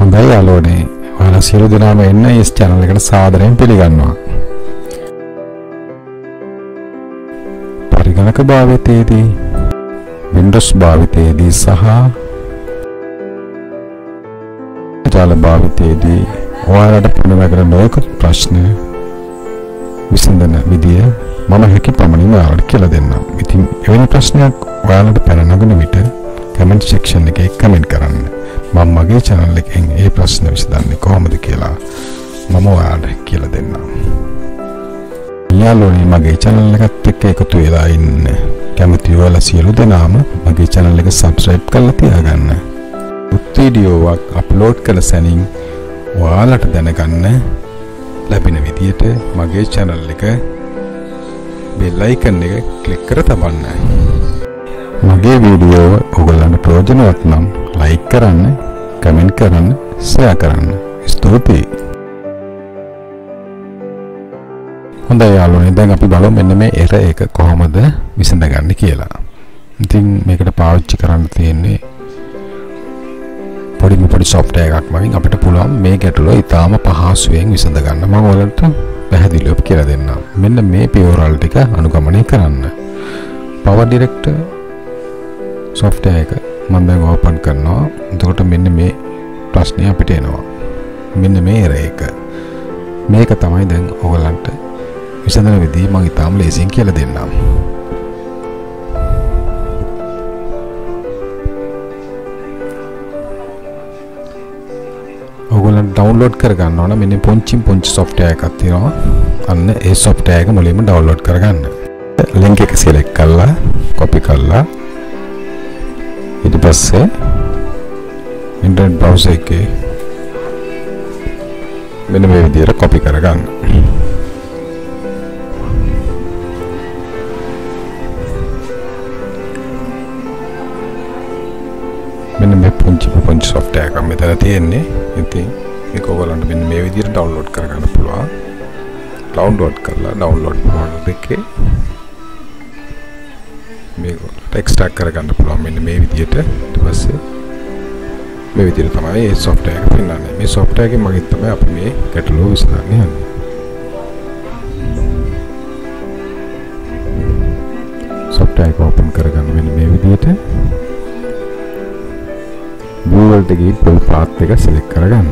හොඳයි යාළුවනේ ඔයාලා සියලු දෙනාම එන්න ਇਸ channel එකට සාදරයෙන් පිළිගන්නවා. පරිගණක භාවිතයේදී Windows භාවිතයේදී සහ ජාල භාවිතයේදී ඔයාලට පුනනගර නොයෙකුත් ප්‍රශ්න විසඳන විදිය මම හැකි පමණින් ඔයාලට කියලා දෙන්නම්. ඉතින් එවැනි ප්‍රශ්නයක් ඔයාලට පැන නගන විට කමෙන්ට් සෙක්ෂන් එකේ කමෙන්ට් කරන්න. මම මගේ channel එකෙන් ඒ ප්‍රශ්න විසඳන්නේ කොහොමද කියලා මම ඔයාලට කියලා දෙන්නම්. යාළුවනේ මගේ channel එකත් එක්ක එකතු වෙලා ඉන්න. කැමති ඔයාලා සියලු දෙනාම මගේ channel එක subscribe කරලා තියාගන්න. වීඩියෝවක් අප්ලෝඩ් කළ සැනින් ඔයාලට දැනගන්න ලැබෙන විදියට මගේ channel එක බෙල් අයිකන් එක ක්ලික් කර තබන්න. මගේ වීඩියෝ ඔයගොල්ලන්ට ප්‍රයෝජනවත් නම් ලයික් කරන්න, කමෙන්ට් කරන්න, ෂෙයා කරන්න. ස්තුතියි. හොඳයි යාළුවනේ දැන් අපි බලමු මෙන්න මේ එර එක කොහොමද විසඳගන්නේ කියලා. ඉතින් මේකට පාවිච්චි කරන්න තියෙන්නේ පොඩි පොඩි software එකක් මගින් අපිට පුළුවන් මේ ගැටලුව ඉතාම පහසුවෙන් විසඳ ගන්න. මම ඔයාලට පැහැදිලිව කියලා දෙන්නම්. මෙන්න මේ පියවරල් ටික අනුගමනය කරන්න. Power Director software එක මම දැන් ඕපන් කරනවා. එතකොට මෙන්න මේ ප්‍රශ්නය අපිට එනවා. මෙන්න මේ එර එක. මේක තමයි දැන් ඔයගලන්ට විසඳන විදිහ මම ඉතාම ලේසියෙන් කියලා දෙන්නම්. ඔයගොල්ලන් ඩවුන්ලෝඩ් කරගන්න ඕන මෙන්න පුංචි පුංචි software එකක් තියෙනවා. අන්න ඒ software එක මුලින්ම ඩවුන්ලෝඩ් කරගන්න. link එක select කරලා copy කරලා ඊට පස්සේ ඉන්ටර්නෙට් browser එකේ මෙන්න මේ විදිහට copy කරගන්න. මෙන්න මේ පුංචි පුංචි software එකක් මෙතන තියෙන්නේ. ඉතින් මේක ඔයගලන්ට මෙන්න මේ විදිහට ඩවුන්ලෝඩ් කරගන්න පුළුවන්. ඩවුන්ලෝඩ් කරලා ඩවුන්ලෝඩ් ෆෝල්ඩර් එකේ මේක එක්ස්ට්‍රැක්ට් කරගන්න පුළුවන් මෙන්න මේ විදිහට. ඊට පස්සේ මේ විදිහට තමයි මේ software එක පෙන්වන්නේ. මේ software එකෙන් මගෙන් තමයි අපි මේ ගැටලුව විසඳන්නේ යන්නේ. software එක open කරගන්න මෙන්න මේ විදිහට view වලට ගිහින් full path එක select කරගන්න.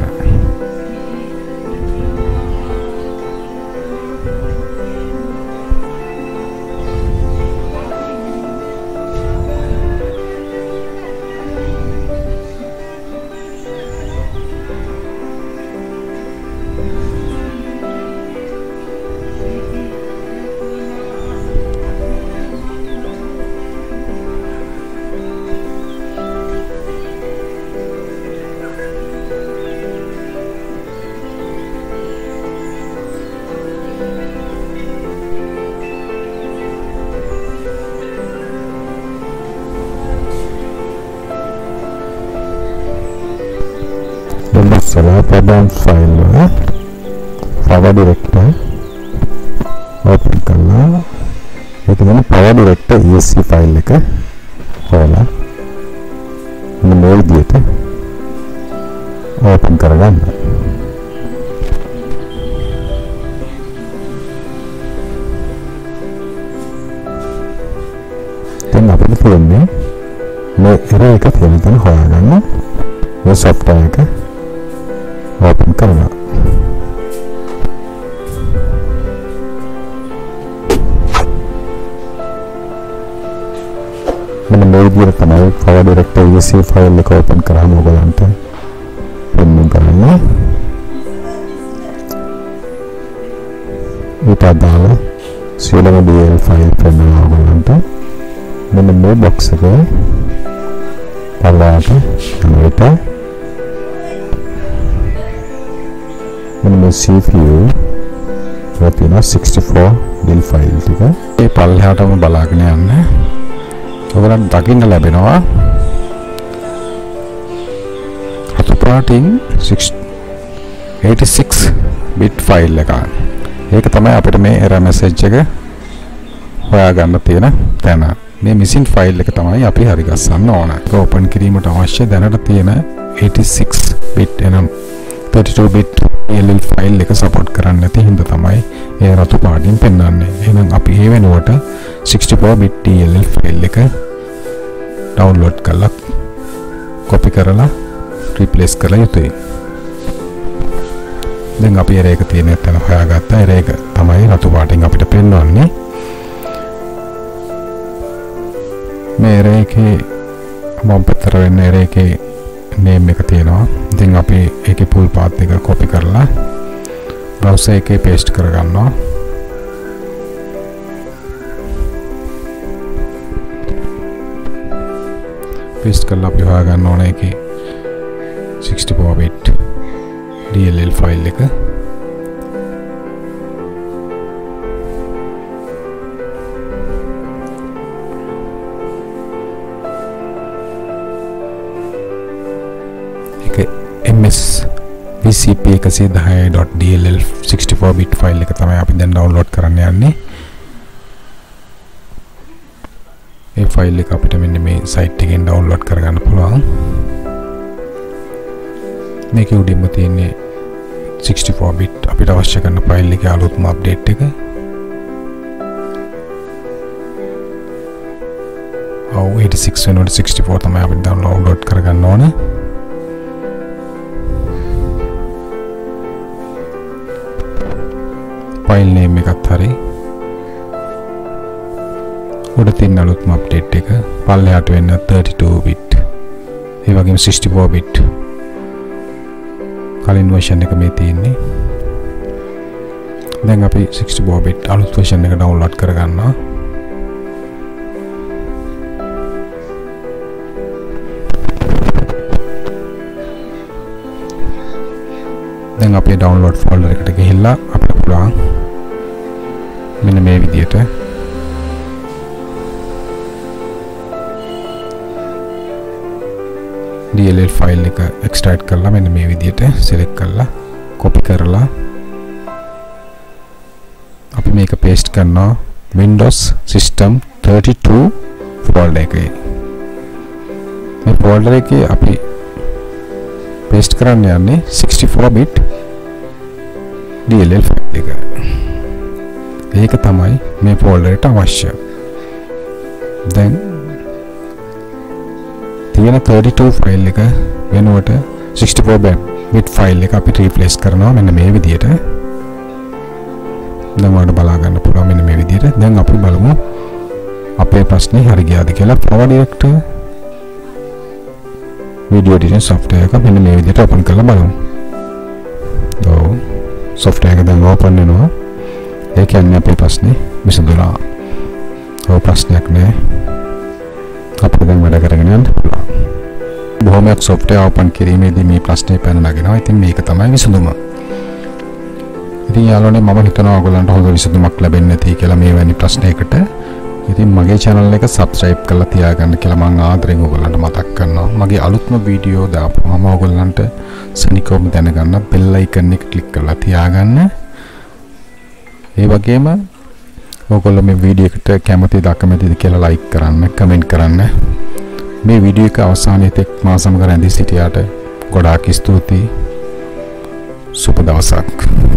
දැන් ඉස්සලා ප්‍රධාන ෆයිල් වල power director open කරලා ඒක තමයි power director exe ෆයිල් එක හොයලා මෙන්න මේ විදිහට open කරගන්න. දැන් අපිට තියෙන්නේ මේ error එක තියෙන තැන හොයාගන්න මේ software එක open කරනවා. මෙන්න මේ විදිහට තමයි Power Director exe ෆයිල් එක open කරාම ඔයගලන්ට පෙන්වන්න කරන්නේ. ඊට අදාළ සියලුම DL ෆයිල් පෙන්වනවා ඔයගලන්ට. මෙන්න මේ box එකේ පල්ලාට යන විට මෙන්න මේ CPU එක තියෙනවා 64 DIL ෆයිල් ටික. ඒ පල්ලෙහාටම බලාගෙන යන්න. ඔයගලන්ට දකින්න ලැබෙනවා රතු පාටින් 86 bit ෆයිල් එකක්. ඒක තමයි අපිට මේ error message එක හොයාගන්න තියෙන තැන. මේ මිසින් ෆයිල් එක තමයි අපි හරිගස්සන්න ඕන. ඒක ඕපන් කිරීමට අවශ්‍ය දැනට තියෙන 86 bit එනම් 32 bit DLL ෆයිල් එක සපෝට් කරන්නේ නැති හින්දා තමයි ඒ රතු පාටින් පෙන්වන්නේ. එහෙනම් අපි ඒ වෙනුවට 64 bit DLL ෆයිල් එක ඩවුන්ලෝඩ් කරලා කොපි කරලා රිප්ලේස් කරලා යුතුයි. දැන් අපි එරේක තියෙන තැන හොයාගත්තා. එරේක තමයි රතු පාටින් අපිට පෙන්වන්නේ. මේ එරේකේ මම පතර වෙන්න එරේකේ නේම් එක තියෙනවා. ඉතින් අපි ඒකේ පුල් පාත් එක කොපි කරලා බ්‍රවුසර් එකේ පේස්ට් කරගන්නවා. පේස්ට් කරලා අපි හොයාගන්න ඕන එකේ 64 bit DLL ෆයිල් එක එක VCP 110.dll 64 bit ෆයිල් එක තමයි අපි දැන් ඩවුන්ලෝඩ් කරන්න යන්නේ. ඒ ෆයිල් එක අපිට මෙන්න මේ සයිට් එකෙන් ඩවුන්ලෝඩ් කරගන්න පුළුවන්. මේක උඩින්ම තියෙන්නේ 64 bit. අපිට අවශ්‍ය කරන ෆයිල් එකේ අලුත්ම අප්ඩේට් එක. ඔව් 86 වෙනකොට 64 තමයි අපිට ඩවුන්ලෝඩ් කරගන්න ඕනේ. ෆයිල් නේම් එකත් හරි. උඩ තියෙන අලුත්ම අප්ඩේට් එක. පල්ලෙහාට වෙන්න 32 bit. ඒ වගේම 64 bit. කලින් version එක මේ තියෙන්නේ. දැන් අපි 64 bit අලුත් version එක ඩවුන්ලෝඩ් කරගන්නවා. දැන් අපේ ඩවුන්ලෝඩ් ෆෝල්ඩර් එකට ගිහිල්ලා අපිට පුළුවන් මෙන්න මේ විදියට DLL ෆයිල් එක එක්ස්ට්‍රැක්ට් කරලා මෙන්න මේ විදියට සිලෙක්ට් කරලා කොපි කරලා අපි මේක පේස්ට් කරනවා Windows System 32 ෆෝල්ඩර් එකේ මේ ෆෝල්ඩර් එකේ අපි පේස්ට් කරන්න යන්නේ 64 bit DLL ෆයිල් එක. ඒක තමයි මේ ෆෝල්ඩරයට අවශ්‍ය. දැන් තියෙන 32 ෆයිල් එක වෙනුවට 64 bit ෆයිල් එක අපි රීප්ලේස් කරනවා මෙන්න මේ විදිහට. දැන් ඔයාලට බලා ගන්න පුළුවන් මෙන්න මේ විදිහට. දැන් අපි බලමු අපේ ප්‍රශ්නේ හරි ගියාද කියලා Power Director video editing software එක මෙන්න මේ විදිහට open කරලා බලමු. ඔව් software එක දැන් open වෙනවා. ඒ කියන්නේ අපේ ප්‍රශ්නේ විසඳුණා. ඔව් ප්‍රශ්නයක් නෑ. අපිට දැන් වැඩ කරගෙන යන්න පුළුවන්. බොහොමයක් software open කිරීමේදී මේ ප්‍රශ්නේ පැන නගිනවා. ඉතින් මේක තමයි විසඳුම. ඉතින් යාළුවනේ මම හිතනවා ඔයගොල්ලන්ට හොඳ විසඳුමක් ලැබෙන්නේ නැති කියලා මේ වැනි ප්‍රශ්නයකට ඉතින් මගේ channel එක subscribe කරලා තියාගන්න කියලා මම ආදරෙන් ඔයගොල්ලන්ට මතක් කරනවා. මගේ අලුත්ම වීඩියෝ දාපුවම ඔයගොල්ලන්ට සනිකවම දැනගන්න bell icon එක click කරලා තියාගන්න. ඒ වගේම ඔයගොල්ලෝ මේ වීඩියෝ එකට කැමතිද අකමැතිද කියලා like කරන්න, comment කරන්න. මේ වීඩියෝ එක අවසානයේ තෙක් මා සමග රැඳී සිටියාට ගොඩාක් ස්තුතියි. සුබ දවසක්.